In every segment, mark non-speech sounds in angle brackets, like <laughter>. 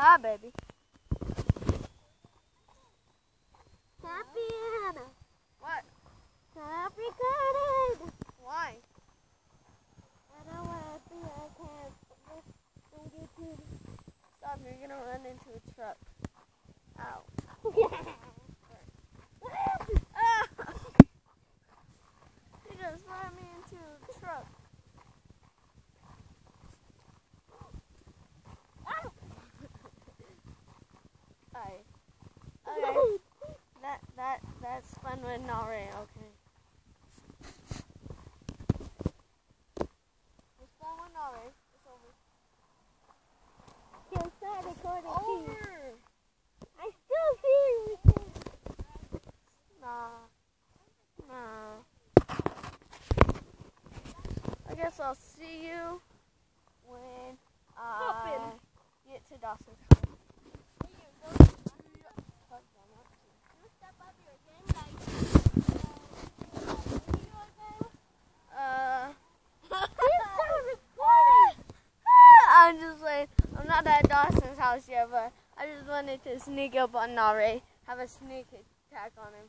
We're baby. Happy Hannah. What? Stop recording. Why? I don't want to be on camera. On YouTube. Stop, you're gonna run into a truck. Ow. <laughs> Ah! You just ran me into a truck. Alright. Okay. That that that's fun with Nare, okay. It's fun with Nare. It's over. Start recording too. Over. I still see you. Nah. Nah. I guess I'll see you when I get to Dawson's house. Uh, I'm just like, I'm not at Yet, but I just wanted to sneak up on Nare, have a sneak attack on him.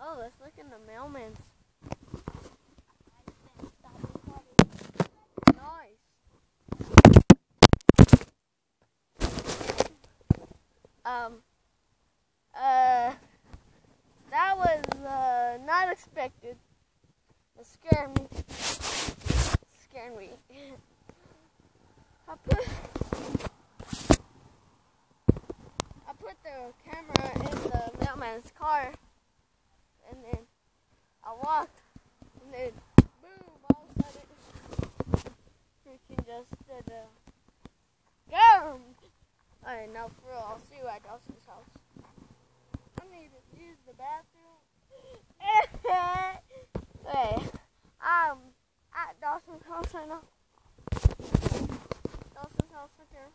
Oh, let's look in the mailman's. Camera in the mailman's car, and then I walked, and then boom! All of a sudden, freaking just did a go. Alright, now for real, I'll see you at Dawson's house. I need to use the bathroom. <laughs> hey, I'm at Dawson's house right now. Dawson's house right there.